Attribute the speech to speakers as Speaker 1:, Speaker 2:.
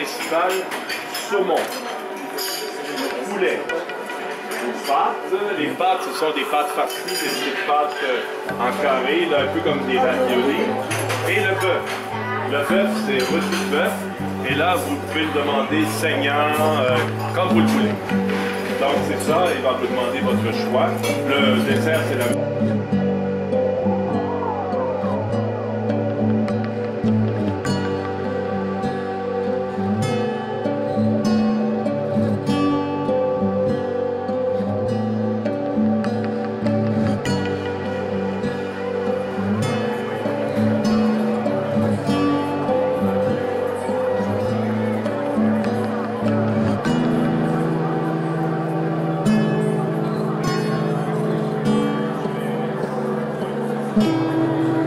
Speaker 1: principal, saumon, poulet, pâtes. Les pâtes, ce sont des pâtes farcies, des petites pâtes euh, en carré, là, un peu comme des raviolis. Et le bœuf. Le bœuf, c'est rôti de bœuf. Et là, vous pouvez le demander saignant, euh, comme vous le voulez. Donc, c'est ça, il va vous demander votre choix. Le dessert, c'est la うん。